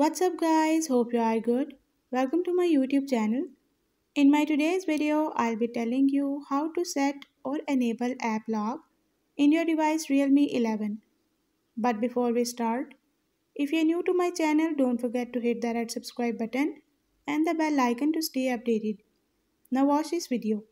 What's up guys, hope you are good. Welcome to my YouTube channel. In my today's video, I'll be telling you how to set or enable app lock in your device Realme 11. But before we start, if you're new to my channel, don't forget to hit the red subscribe button and the bell icon to stay updated. Now watch this video.